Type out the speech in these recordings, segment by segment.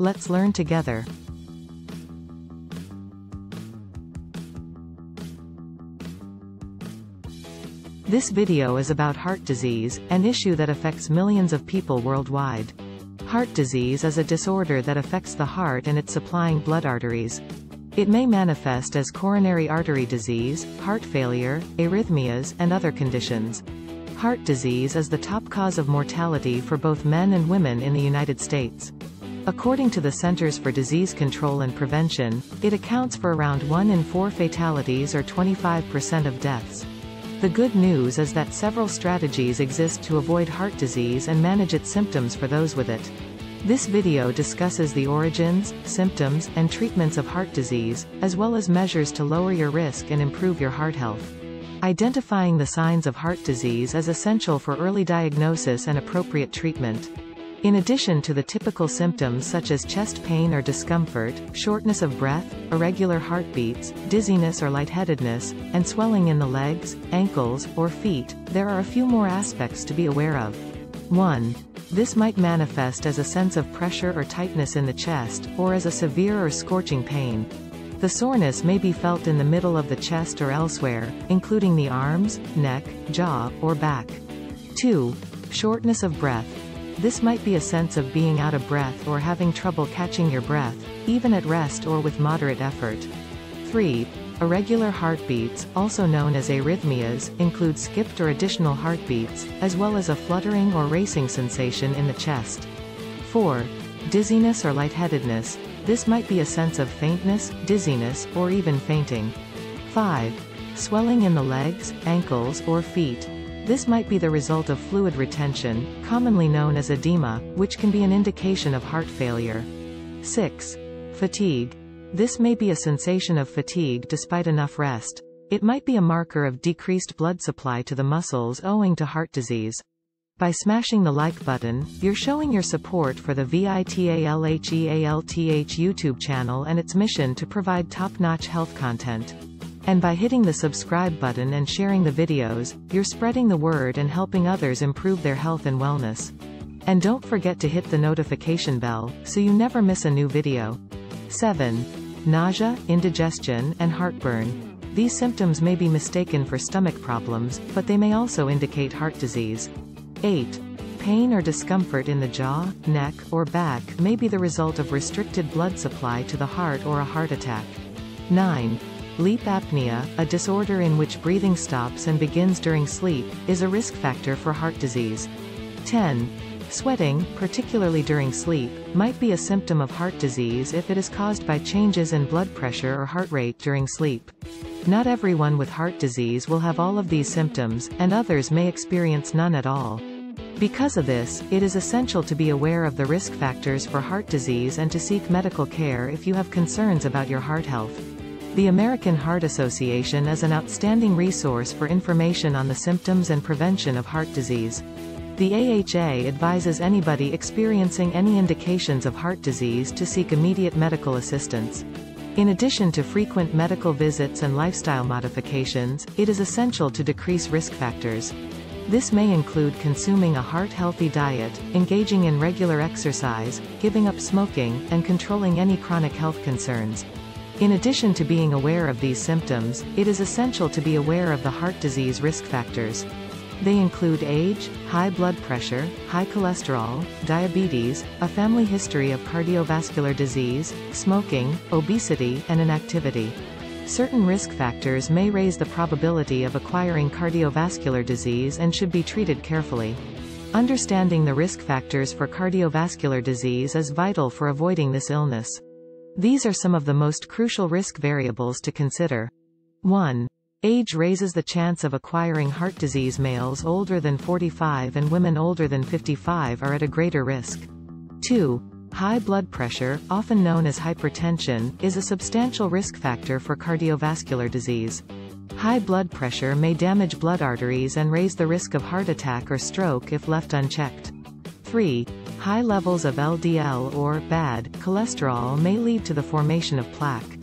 Let's learn together. This video is about heart disease, an issue that affects millions of people worldwide. Heart disease is a disorder that affects the heart and its supplying blood arteries. It may manifest as coronary artery disease, heart failure, arrhythmias, and other conditions. Heart disease is the top cause of mortality for both men and women in the United States. According to the Centers for Disease Control and Prevention, it accounts for around 1 in 4 fatalities or 25% of deaths. The good news is that several strategies exist to avoid heart disease and manage its symptoms for those with it. This video discusses the origins, symptoms, and treatments of heart disease, as well as measures to lower your risk and improve your heart health. Identifying the signs of heart disease is essential for early diagnosis and appropriate treatment. In addition to the typical symptoms such as chest pain or discomfort, shortness of breath, irregular heartbeats, dizziness or lightheadedness, and swelling in the legs, ankles, or feet, there are a few more aspects to be aware of. 1. This might manifest as a sense of pressure or tightness in the chest, or as a severe or scorching pain. The soreness may be felt in the middle of the chest or elsewhere, including the arms, neck, jaw, or back. 2. Shortness of breath. This might be a sense of being out of breath or having trouble catching your breath, even at rest or with moderate effort. 3. Irregular heartbeats, also known as arrhythmias, include skipped or additional heartbeats, as well as a fluttering or racing sensation in the chest. 4. Dizziness or lightheadedness. This might be a sense of faintness, dizziness, or even fainting. 5. Swelling in the legs, ankles, or feet. This might be the result of fluid retention, commonly known as edema, which can be an indication of heart failure. 6. Fatigue. This may be a sensation of fatigue despite enough rest. It might be a marker of decreased blood supply to the muscles owing to heart disease. By smashing the like button, you're showing your support for the VITALHEALTH YouTube channel and its mission to provide top-notch health content. And by hitting the subscribe button and sharing the videos, you're spreading the word and helping others improve their health and wellness. And don't forget to hit the notification bell, so you never miss a new video. 7. Nausea, indigestion, and heartburn. These symptoms may be mistaken for stomach problems, but they may also indicate heart disease. 8. Pain or discomfort in the jaw, neck, or back may be the result of restricted blood supply to the heart or a heart attack. 9. Sleep apnea, a disorder in which breathing stops and begins during sleep, is a risk factor for heart disease. 10. Sweating, particularly during sleep, might be a symptom of heart disease if it is caused by changes in blood pressure or heart rate during sleep. Not everyone with heart disease will have all of these symptoms, and others may experience none at all. Because of this, it is essential to be aware of the risk factors for heart disease and to seek medical care if you have concerns about your heart health. The American Heart Association is an outstanding resource for information on the symptoms and prevention of heart disease. The AHA advises anybody experiencing any indications of heart disease to seek immediate medical assistance. In addition to frequent medical visits and lifestyle modifications, it is essential to decrease risk factors. This may include consuming a heart-healthy diet, engaging in regular exercise, giving up smoking, and controlling any chronic health concerns. In addition to being aware of these symptoms, it is essential to be aware of the heart disease risk factors. They include age, high blood pressure, high cholesterol, diabetes, a family history of cardiovascular disease, smoking, obesity, and inactivity. Certain risk factors may raise the probability of acquiring cardiovascular disease and should be treated carefully. Understanding the risk factors for cardiovascular disease is vital for avoiding this illness. These are some of the most crucial risk variables to consider. 1. Age raises the chance of acquiring heart disease males older than 45 and women older than 55 are at a greater risk. 2. High blood pressure, often known as hypertension, is a substantial risk factor for cardiovascular disease. High blood pressure may damage blood arteries and raise the risk of heart attack or stroke if left unchecked. 3. High levels of LDL or bad cholesterol may lead to the formation of plaque.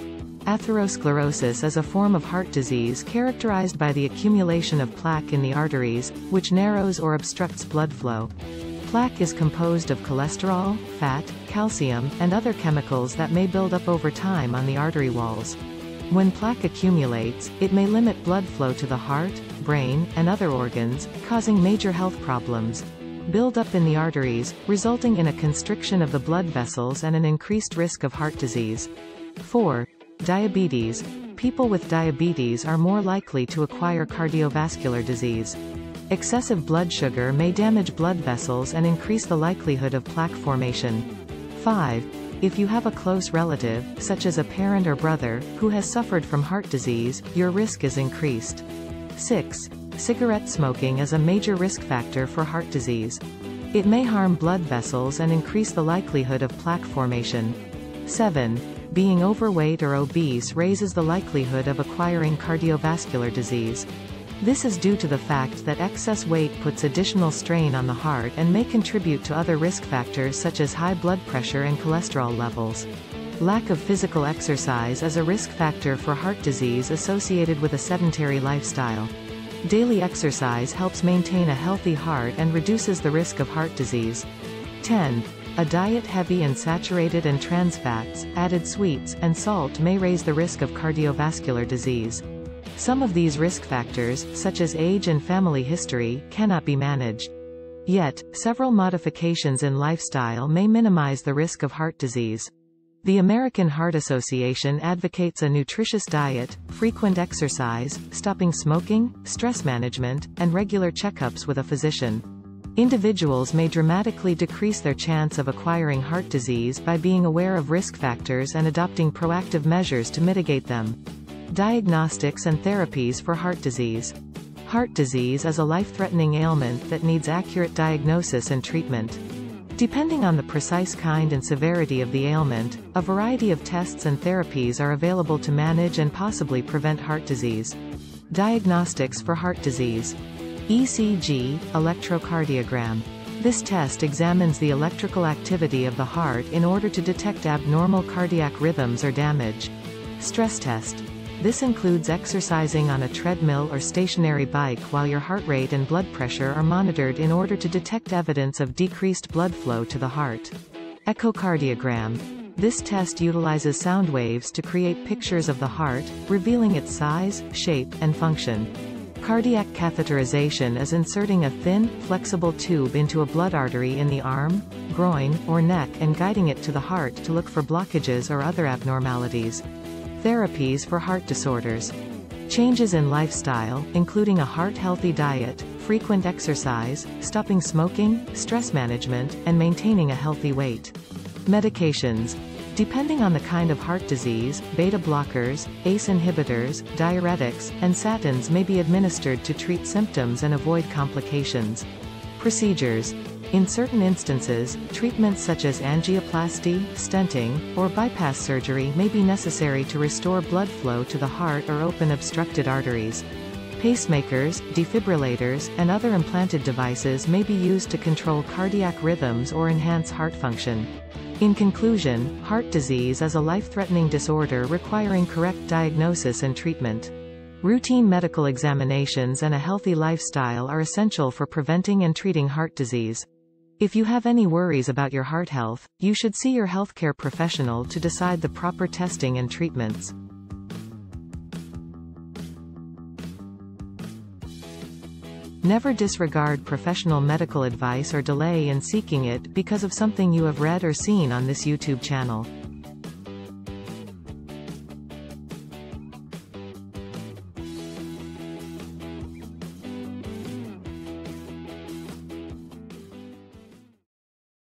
Atherosclerosis is a form of heart disease characterized by the accumulation of plaque in the arteries, which narrows or obstructs blood flow. Plaque is composed of cholesterol, fat, calcium, and other chemicals that may build up over time on the artery walls. When plaque accumulates, it may limit blood flow to the heart, brain, and other organs, causing major health problems. Build up in the arteries, resulting in a constriction of the blood vessels and an increased risk of heart disease. 4. Diabetes. People with diabetes are more likely to acquire cardiovascular disease. Excessive blood sugar may damage blood vessels and increase the likelihood of plaque formation. 5. If you have a close relative, such as a parent or brother, who has suffered from heart disease, your risk is increased. 6. Cigarette smoking is a major risk factor for heart disease. It may harm blood vessels and increase the likelihood of plaque formation. 7. Being overweight or obese raises the likelihood of acquiring cardiovascular disease. This is due to the fact that excess weight puts additional strain on the heart and may contribute to other risk factors such as high blood pressure and cholesterol levels. Lack of physical exercise is a risk factor for heart disease associated with a sedentary lifestyle. Daily exercise helps maintain a healthy heart and reduces the risk of heart disease. 10. A diet heavy in saturated and trans fats, added sweets, and salt may raise the risk of cardiovascular disease. Some of these risk factors, such as age and family history, cannot be managed. Yet, several modifications in lifestyle may minimize the risk of heart disease. The American Heart Association advocates a nutritious diet, frequent exercise, stopping smoking, stress management, and regular checkups with a physician. Individuals may dramatically decrease their chance of acquiring heart disease by being aware of risk factors and adopting proactive measures to mitigate them. Diagnostics and therapies for heart disease. Heart disease is a life-threatening ailment that needs accurate diagnosis and treatment. Depending on the precise kind and severity of the ailment, a variety of tests and therapies are available to manage and possibly prevent heart disease. Diagnostics for heart disease. ECG, electrocardiogram. This test examines the electrical activity of the heart in order to detect abnormal cardiac rhythms or damage. Stress test. This includes exercising on a treadmill or stationary bike while your heart rate and blood pressure are monitored in order to detect evidence of decreased blood flow to the heart. Echocardiogram. This test utilizes sound waves to create pictures of the heart, revealing its size, shape, and function. Cardiac catheterization is inserting a thin, flexible tube into a blood artery in the arm, groin, or neck and guiding it to the heart to look for blockages or other abnormalities. Therapies for heart disorders. Changes in lifestyle, including a heart-healthy diet, frequent exercise, stopping smoking, stress management, and maintaining a healthy weight. Medications. Depending on the kind of heart disease, beta blockers, ACE inhibitors, diuretics, and statins may be administered to treat symptoms and avoid complications. Procedures. In certain instances, treatments such as angioplasty, stenting, or bypass surgery may be necessary to restore blood flow to the heart or open obstructed arteries. Pacemakers, defibrillators, and other implanted devices may be used to control cardiac rhythms or enhance heart function. In conclusion, heart disease is a life-threatening disorder requiring correct diagnosis and treatment. Routine medical examinations and a healthy lifestyle are essential for preventing and treating heart disease. If you have any worries about your heart health, you should see your healthcare professional to decide the proper testing and treatments. Never disregard professional medical advice or delay in seeking it because of something you have read or seen on this YouTube channel.